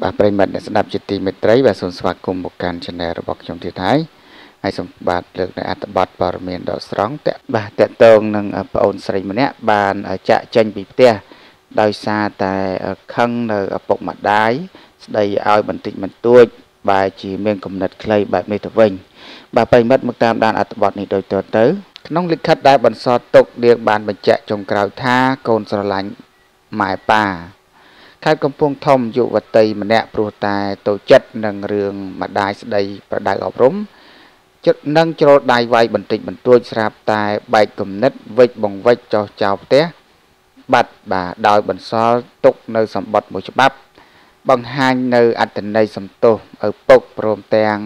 បាទប្រិមិត្តអ្នកស្ដាប់ជាទីមេត្រីបាទសូមស្វាគមន៍មកកាន់ Channel របស់ខ្ញុំទៀតហើយហើយសូមបាទលើកនៅអត្ថបទព័ត៌មានដ៏ស្រង់តបាទតកតងនឹងប្អូនស្រីម្នាក់បានចាក់ចេញពីផ្ទះដោយសារតែខឹងនៅឪពុកម្ដាយស្ដីឲ្យបន្តិចបន្តួច បែរជាមានគំនិតខ្លីបែបនេះទៅវិញបាទប្រិមិត្តមកតាមដានអត្ថបទនេះដូចតទៅក្នុងលិខិតដែលបន្សល់ទុកនាងបានបញ្ជាក់ចុងក្រោយថាកូនស្រឡាញ់ម៉ែប៉ា ខេត្តកំពង់ធំយុវតីម្នាក់ព្រោះតែតូចចិត្តនឹងរឿងម្ដាយស្ដីប្រដៅអប់រំចិត្តនឹងជ្រុលដៃវាយបន្តិចបន្តួចស្រាប់តែបែកគំនិតវិចបង្វិចចោះចោលផ្ទះបាត់បាទដោយបន្សល់ទុកនៅសម្បត្តិមួយច្បាប់ បង្ហាញនៅអត្តន័យសំទោសឪពុកព្រមទាំង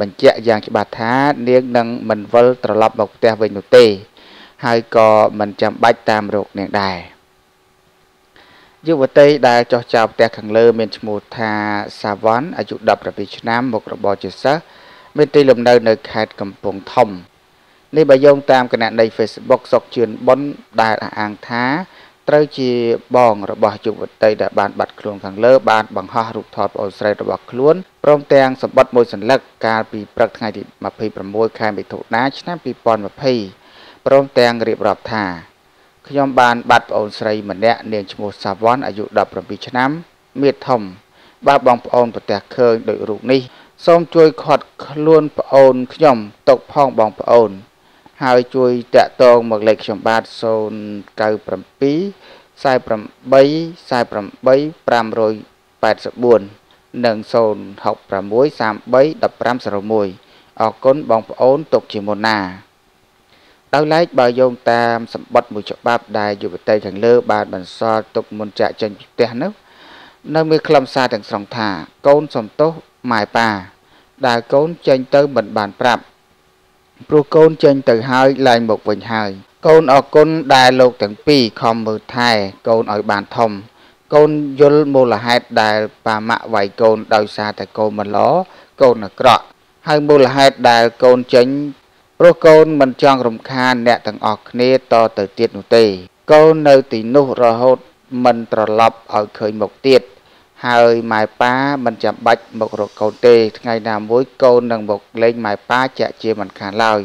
បញ្ជាក់យ៉ាងច្បាស់ថានាងនឹងមិនវិលត្រឡប់មកផ្ទះវិញនោះទេ ហើយក៏មិនចាំបាច់តាមរកនាងដែរ យុវតីដែលចោះចោលផ្ទះខាងលើ មានឈ្មោះថាសាវ៉ាន់អាយុ17ឆ្នាំមុខរបរជាសិស្សមានទីលំនៅនៅខេត្តកំពង់ធំនេះបើយោងតាមគណនី Facebook សុកជឿនបុនដែលអះអាងថាត្រូវជាបងរបស់យុវតីដែលបានបាត់ខ្លួនខាងលើបានបង្ហោះរូបថតប្អូនស្រីរបស់ខ្លួនព្រមទាំងសម្បត្តិមួយសន្លឹកកាលពីព្រឹកថ្ងៃទី26ខែមិថុនាឆ្នាំ2020ព្រមទាំងរៀបរាប់ថា ខ្ញុំបានបាត់ប្អូនស្រីម្នាក់នាងឈ្មោះសាវ៉ាន់អាយុ17ឆ្នាំមៀតធំបើបងប្អូនប្រទះឃើញដោយរូបនេះ សូមជួយខាត់ខ្លួនប្អូនខ្ញុំទុកផងបងប្អូន ហើយជួយតាក់ទងមកលេខខ្ញុំបាទ097 48 48 584និង066 33 1501អរគុណបងប្អូនទុកជាមុនណា ដោយឡែកបើយោងតាមសម្បត្តិមួយច្បាប់ដែលយុវតីខាងលើបានបន្សល់ទុកមុនចាក់ចេញពីផ្ទះនោះនៅមានខ្លឹមសារទាំងស្រុងថា កូនសំទោសម៉ែប៉ាដែលកូនចេញទៅមិនបានប្រាប់ព្រោះកូនចេញទៅហើយឡើង មកវិញហើយកូនអរគុណដែលលោកទាំងពីរខំមើលថែកូនឲ្យបានធំ កូនយល់មូលហេតុដែលប៉ាម៉ាក់វាយកូនដោយសារតែកូនមិនល្អកូនអាក្រក់ហើយមូលហេតុដែលកូនចេញ ព្រោះកូនមិនចង់រំខានអ្នកទាំងអស់គ្នាតទៅទៀតនោះទេ កូននៅទីនោះរហូតមិនត្រឡប់ឲ្យឃើញមុខទៀតហើយម៉ែប៉ាមិនចាំបាច់មករកកូនទេ ថ្ងៃណាមួយកូននឹងមកលេងម៉ែប៉ាជាក់ជាមិនខានឡើយ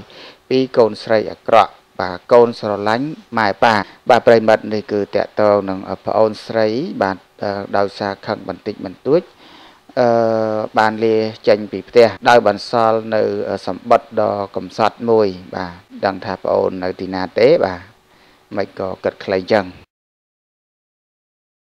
ពីកូនស្រីអាក្រក់បាទកូនស្រឡាញ់ម៉ែប៉ាបាទប្រិមិត្តនេះគឺតកតងនឹងប្អូនស្រី បាទដោយសារខឹងបន្តិចបន្តួច អឺបានលាចេញពីផ្ទះដោយបន្សល់នៅសម្បត្តិដ៏កំសត់មួយ បាទដឹងថាប្អូននៅទីណាទេបាទមិនក៏គិតខ្លីចឹង